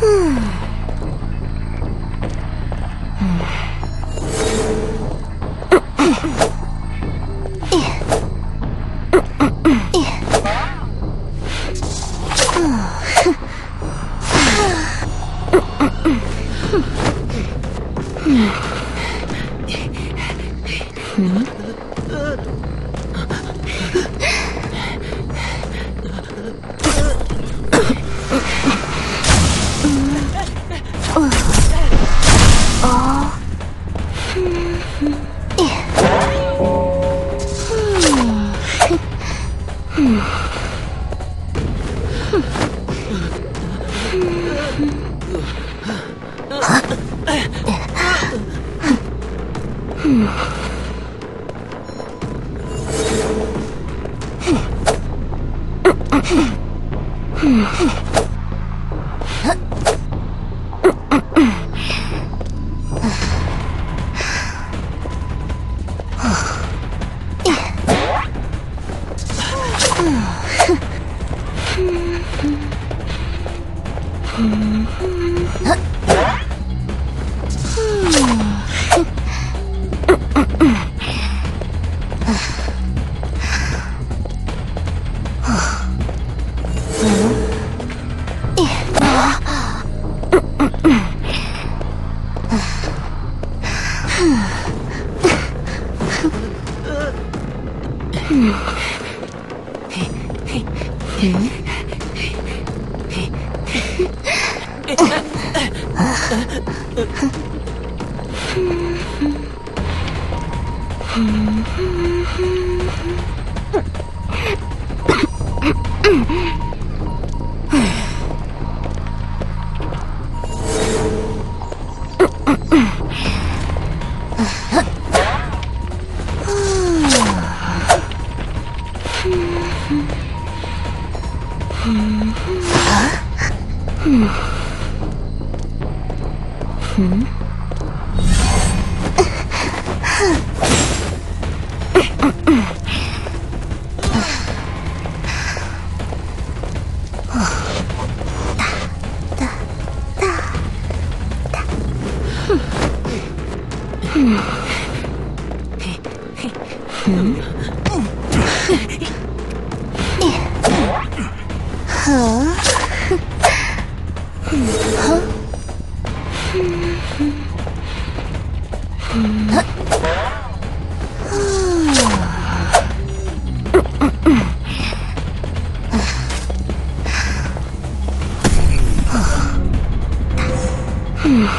嗯，嗯。哎，哎，嗯，哼，嗯哼哼，哼哼哼，哼，咳，咳咳，哎，咳咳咳，嗯，啊，嗯，嗯，嗯，啊，嗯。嗯。嗯。嗯。嗯。啊大大大哼嗯。嘿嘿嗯。嗯。哼 Hmm.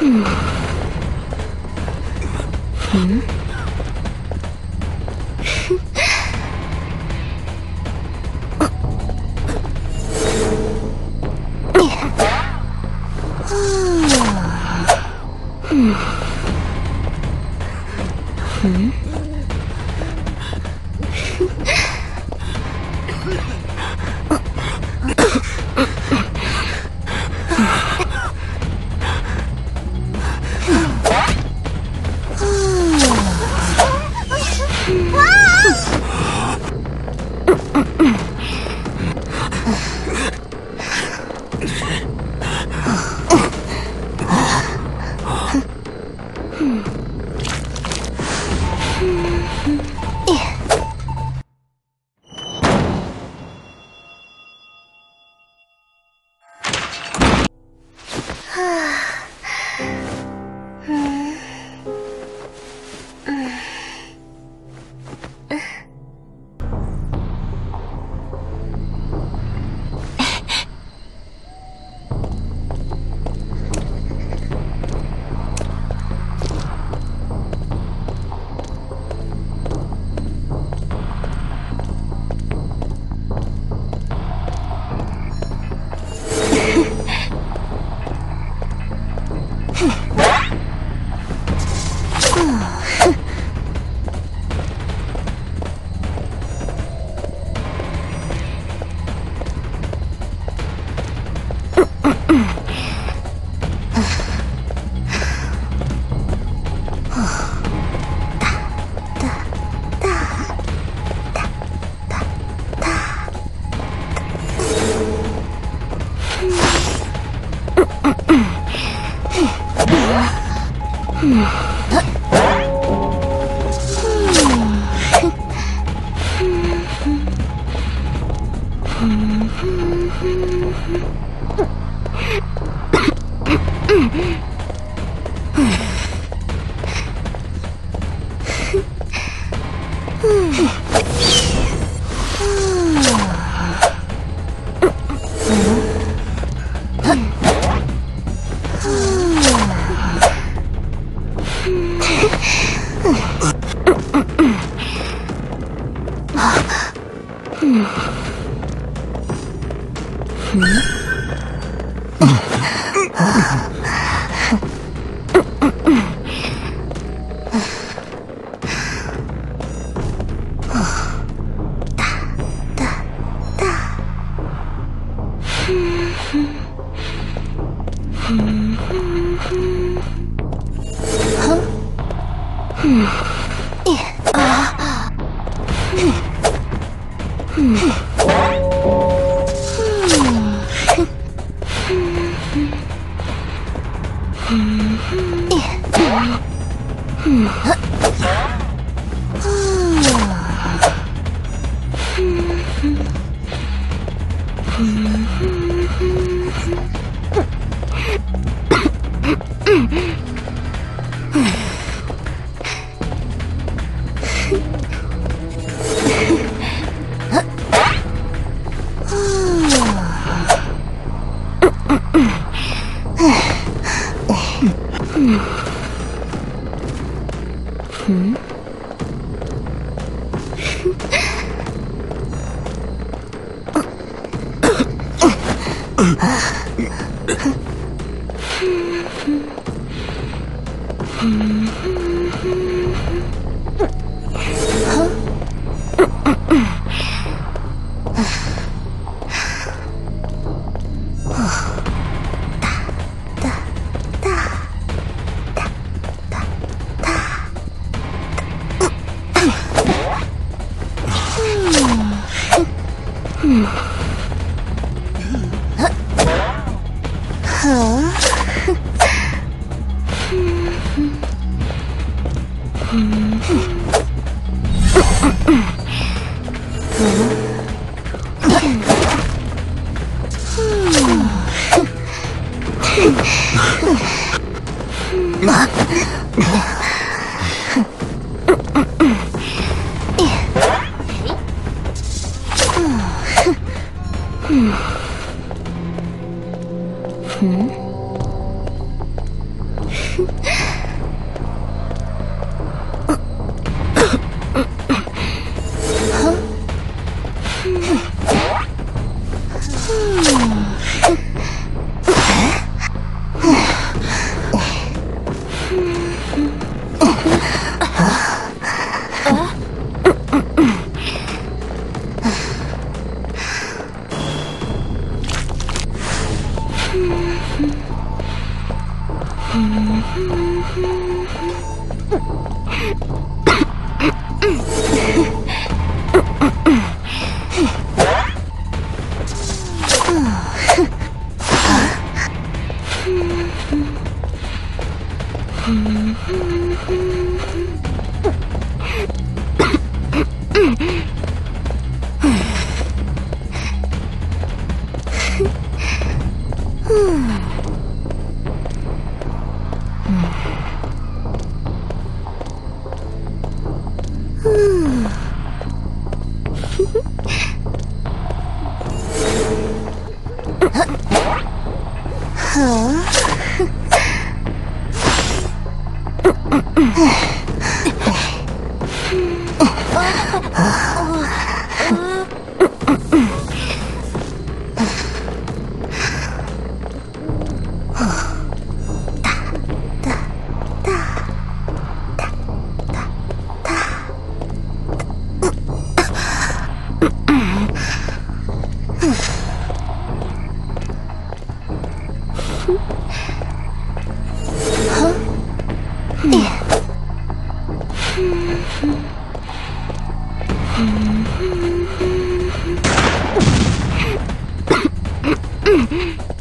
嗯。嗯？Hmm. 嗯，啊，嗯，嗯。啊哼哼哼哼哼啊了。啊！